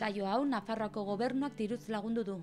Saio hau Nafarroako gobernuak diruz lagundu du.